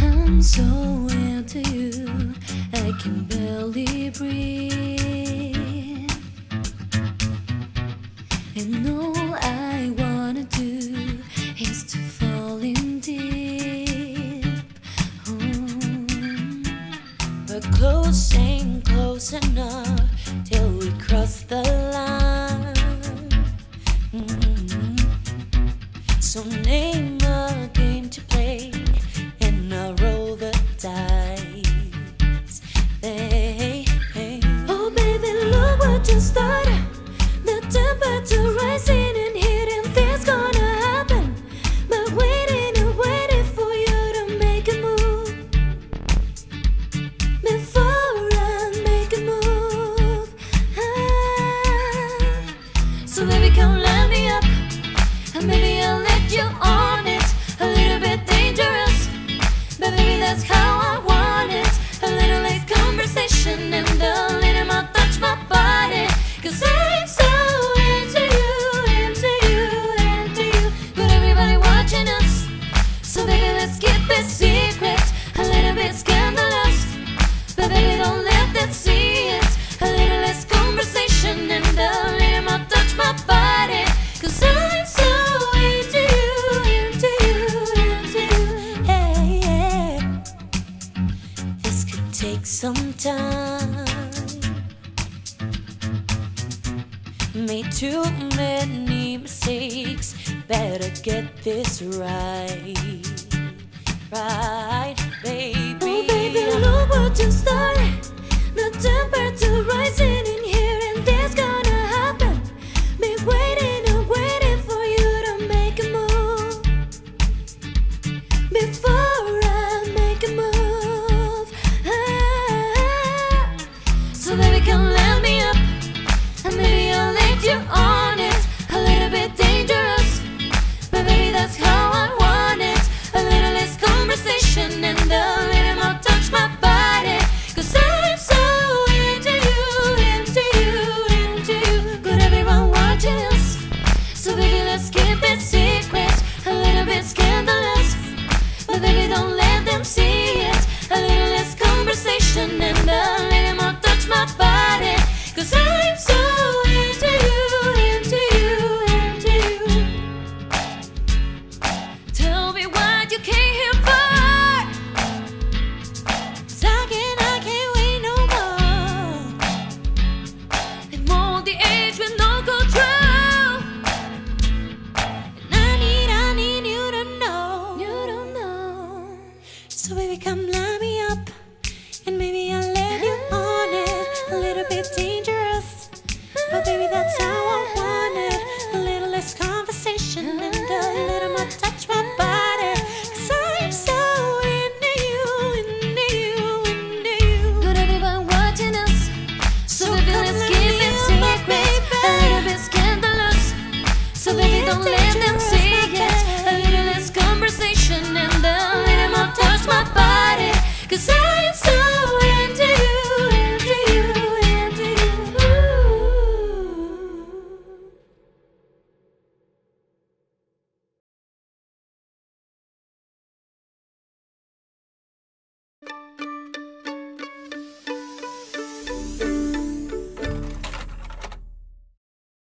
I'm so into you, I can barely breathe. will close enough till we cross the line. Mm-hmm. So name. bit secret, a little bit scandalous. But baby, don't let see. A little less conversation and a little more touch my I'm so into you, into you, into you. This could take some time. Made too many mistakes. Better get this right cry. see it. A little less conversation and a little more touch my. Cause I'm so